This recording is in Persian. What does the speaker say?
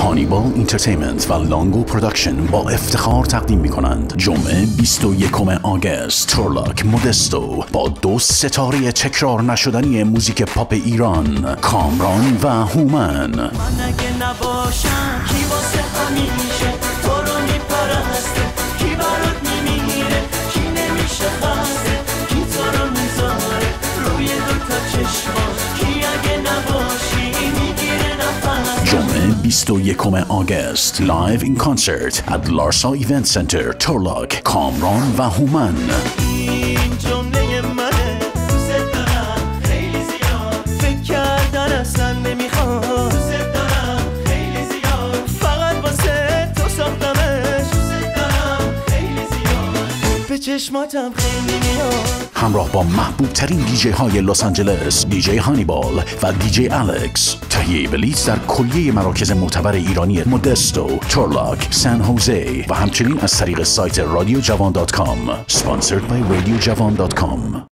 هانیبال Entertainment و لانگو Production با افتخار تقدیم می کنند جمعه 21 August تورلاک مودستو با دو ستاره تکرار نشدنی موزیک پاپ ایران کامران و هومن. من اگه نباشم 21 August live in concert at Larsa Event Center تورلاک کامران و هومن چشماتم خیلی میاد. همراه با محبوب ترین دیجی های لس آنجلس دیجی هانیبال و دیجی الکس. تهیه بلیط در کلیه مراکز معتبر ایرانی مودستو، تورلاک، سان هوزه و همچنین از طریق سایت رادیو جوان dot com sponsored by رادیو جوان dot com.